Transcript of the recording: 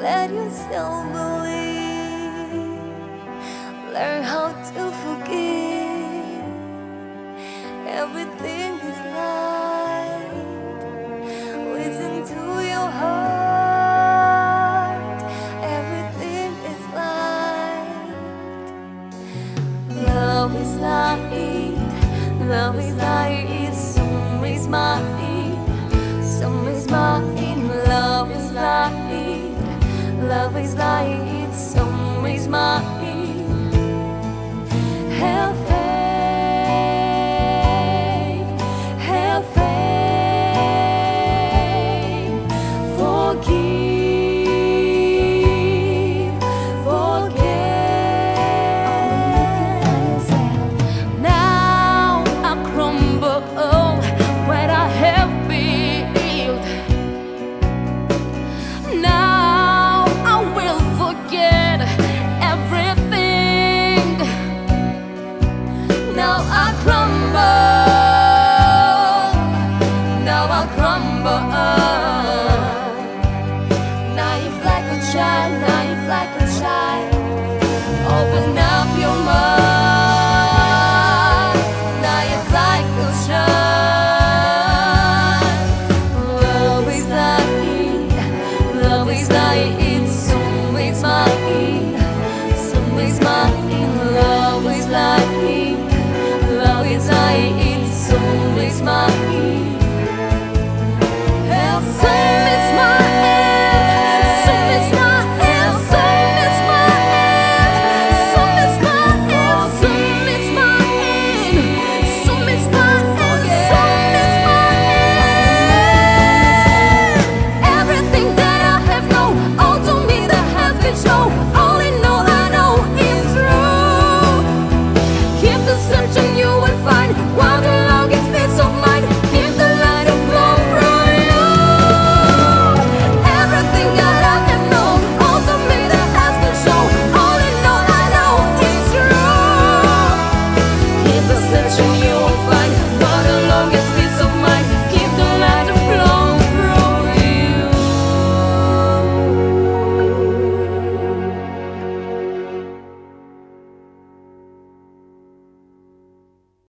Let yourself believe, learn how to forgive. Everything is light. Listen to your heart. Everything is light. Love is light. Love is light. Love is light. Some Hình